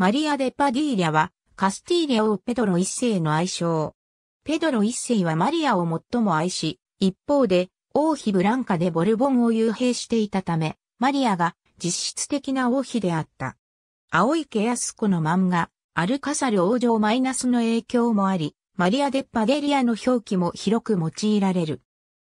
マリア・デ・パディーリャは、カスティーリャ王ペドロ一世の愛称。ペドロ一世はマリアを最も愛し、一方で、王妃ブランカでボルボンを幽閉していたため、マリアが実質的な王妃であった。青池康子の漫画、アルカサル王女マイナスの影響もあり、マリア・デ・パデリアの表記も広く用いられる。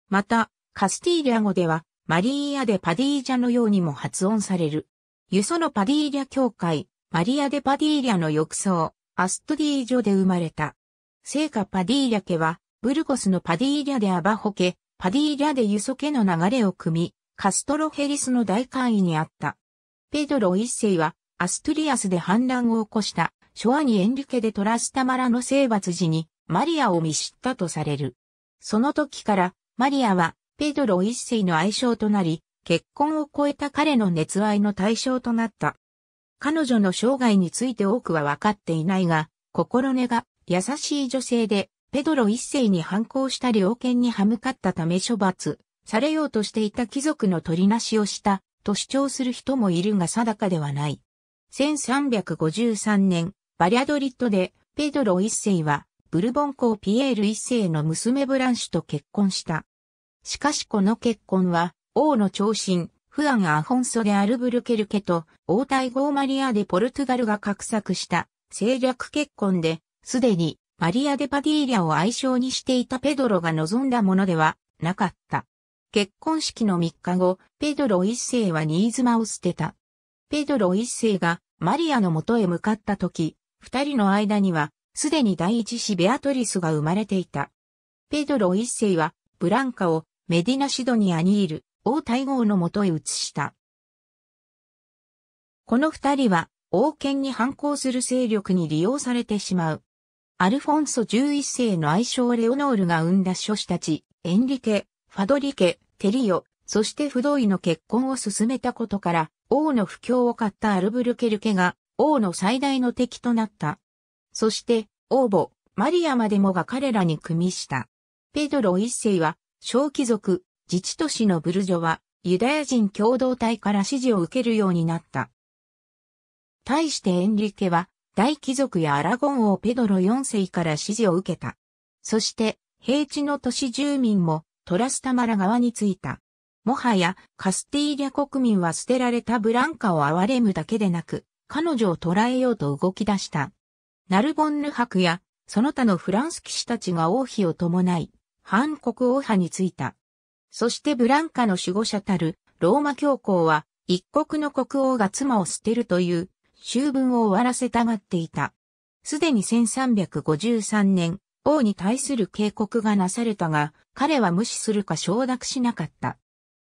また、カスティーリャ語では、マリーア・デ・パディージャのようにも発音される。ユソのパディーリャ教会、マリア・デ・パディーリャの浴槽、アストディージョで生まれた。聖火パディーリャ家は、ブルゴスのパディーリャでアバホ家、パディーリャでユソ家の流れを組み、カストロヘリスの大会員にあった。ペドロ一世は、アストリアスで反乱を起こした、ショアニエンリケでトラスタマラの征伐時に、マリアを見知ったとされる。その時から、マリアは、ペドロ一世の愛称となり、結婚を超えた彼の熱愛の対象となった。彼女の生涯について多くは分かっていないが、心根が優しい女性で、ペドロ一世に反抗した猟犬に歯向かったため処罰されようとしていた貴族の取りなしをしたと主張する人もいるが定かではない。1353年、バリャドリッドでペドロ一世はブルボン公ピエール一世の娘ブランシュと結婚した。しかしこの結婚は王の長身、フアン・アホンソでアルブルケルケと王太后マリアでポルトガルが画策した政略結婚で、すでにマリア・デ・パディーリャを愛称にしていたペドロが望んだものではなかった。結婚式の3日後、ペドロ一世は新妻を捨てた。ペドロ一世がマリアの元へ向かった時、二人の間にはすでに第一子ベアトリスが生まれていた。ペドロ一世はブランカをメディナシドニアにいる王太后のもとへ移した。この二人は王権に反抗する勢力に利用されてしまう。アルフォンソ11世の愛称レオノールが生んだ諸子たち、エンリケ、ファドリケ、テリオ、そして不同意の結婚を進めたことから、王の不況を買ったアルブルケルケが王の最大の敵となった。そして、王母、マリアまでもが彼らに組みした。ペドロ一世は、小貴族、自治都市のブルジョは、ユダヤ人共同体から支持を受けるようになった。対してエンリケは、大貴族やアラゴン王ペドロ4世から支持を受けた。そして、平地の都市住民もトラスタマラ側についた。もはや、カスティーリャ国民は捨てられたブランカを憐れむだけでなく、彼女を捕らえようと動き出した。ナルボンヌ伯や、その他のフランス騎士たちが王妃を伴い、反国王派についた。そしてブランカの守護者たるローマ教皇は一国の国王が妻を捨てるという修文を終わらせたがっていた。すでに1353年、王に対する警告がなされたが、彼は無視するか承諾しなかった。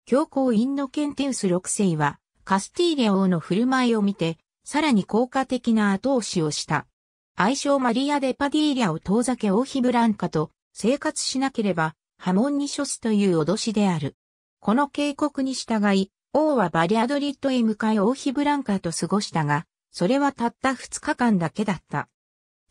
教皇インノケンテウス6世は、カスティーレ王の振る舞いを見て、さらに効果的な後押しをした。愛称マリア・デ・パディーリャを遠ざけ王妃ブランカと生活しなければ波紋に処すという脅しである。この警告に従い、王はバリアドリッドへ向かい王妃ブランカと過ごしたが、それはたった2日間だけだった。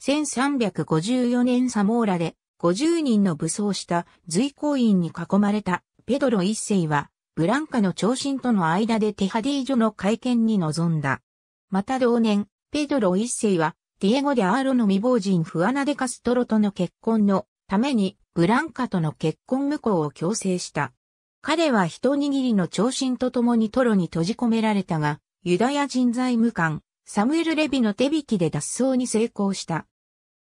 1354年サモーラで50人の武装した随行員に囲まれたペドロ一世は、ブランカの長身との間でテハディージョの会見に臨んだ。また同年、ペドロ一世は、ディエゴ・でアーロの未亡人フアナ・デ・カストロとの結婚のためにブランカとの結婚無効を強制した。彼は一握りの長身と共にトロに閉じ込められたが、ユダヤ人財務官、サムエル・レビの手引きで脱走に成功した。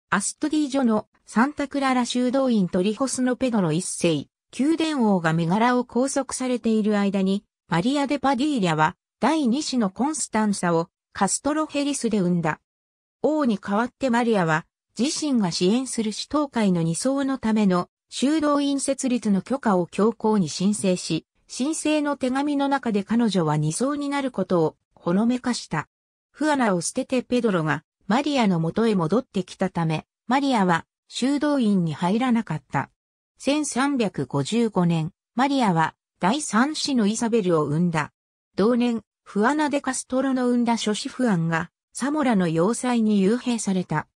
アストディジョのサンタクララ修道院トリホスのペドロ一世、宮殿王が身柄を拘束されている間に、マリア・デ・パディーリャは第二子のコンスタンサをカストロヘリスで生んだ。王に代わってマリアは自身が支援する首都会の二層のための修道院設立の許可を教皇に申請し、申請の手紙の中で彼女は二層になることをほのめかした。フアナを捨ててペドロがマリアの元へ戻ってきたため、マリアは修道院に入らなかった。1355年、マリアは第三子のイサベルを生んだ。同年、フアナ・デ・カストロの生んだ諸子フアンがサモラの要塞に幽閉された。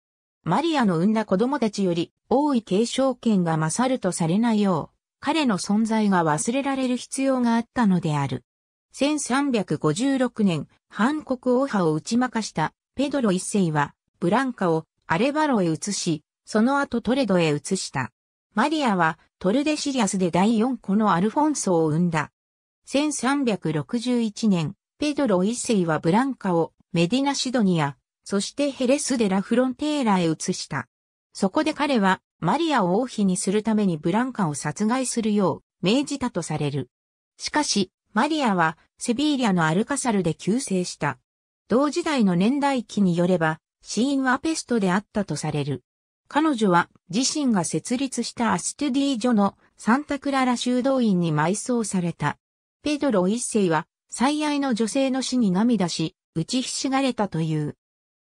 マリアの産んだ子供たちより多い継承権が勝るとされないよう、彼の存在が忘れられる必要があったのである。1356年、反国王派を打ち負かしたペドロ一世はブランカをアレバロへ移し、その後トレドへ移した。マリアはトルデシリアスで第四子のアルフォンソを生んだ。1361年、ペドロ一世はブランカをメディナシドニア、そしてヘレスでラフロンテーラへ移した。そこで彼はマリアを王妃にするためにブランカを殺害するよう命じたとされる。しかし、マリアはセビーリアのアルカサルで急逝した。同時代の年代記によれば、死因はペストであったとされる。彼女は自身が設立したアステュディージョのサンタクララ修道院に埋葬された。ペドロ一世は最愛の女性の死に涙し、打ちひしがれたという。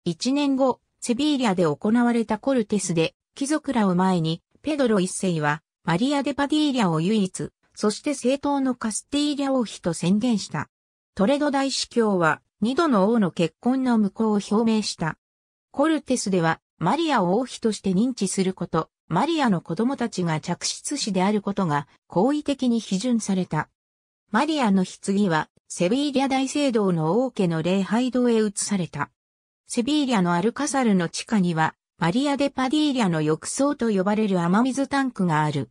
一年後、セビーリアで行われたコルテスで、貴族らを前に、ペドロ一世は、マリア・デ・パディーリャを唯一、そして正当のカスティーリャ王妃と宣言した。トレド大司教は、二度の王の結婚の無効を表明した。コルテスでは、マリアを王妃として認知すること、マリアの子供たちが着室子であることが、好意的に批准された。マリアの棺は、セビーリャ大聖堂の王家の礼拝堂へ移された。セビーリャのアルカサルの地下には、マリア・デ・パディーリャの浴槽と呼ばれる雨水タンクがある。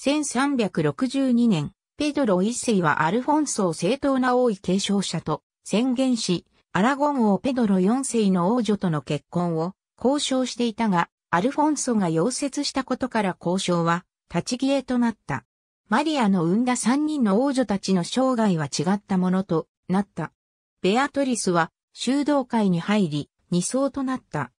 1362年、ペドロ一世はアルフォンソを正当な王位継承者と宣言し、アラゴン王ペドロ四世の王女との結婚を交渉していたが、アルフォンソが溶接したことから交渉は立ち消えとなった。マリアの産んだ三人の王女たちの生涯は違ったものとなった。ベアトリスは修道会に入り、二層となった。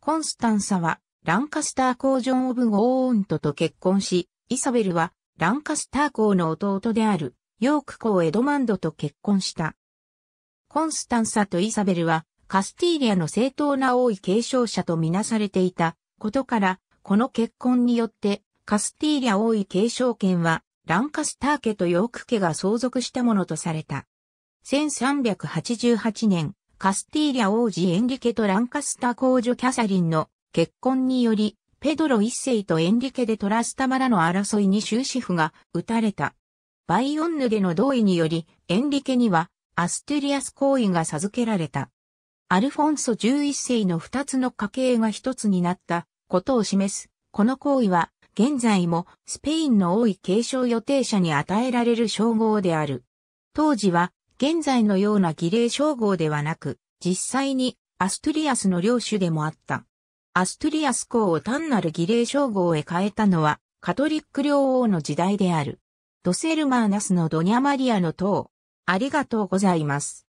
コンスタンサはランカスター公ジョン・オブ・ゴーオントと結婚し、イサベルはランカスター公の弟であるヨーク公エドマンドと結婚した。コンスタンサとイサベルはカスティーリアの正当な王位継承者とみなされていたことから、この結婚によってカスティーリア王位継承権はランカスター家とヨーク家が相続したものとされた。1388年、カスティーリャ王子エンリケとランカスタ公女キャサリンの結婚により、ペドロ一世とエンリケ・デ・トラスタマラの争いに終止符が打たれた。バイオンヌでの同意により、エンリケにはアストゥリアス公位が授けられた。アルフォンソ11世の二つの家系が一つになったことを示す。この公位は現在もスペインの王位継承予定者に与えられる称号である。当時は現在のような儀礼称号ではなく、実際にアストリアスの領主でもあった。アストリアス公を単なる儀礼称号へ変えたのはカトリック両王の時代である。ドセルマーナスのドニャマリアの塔。ありがとうございます。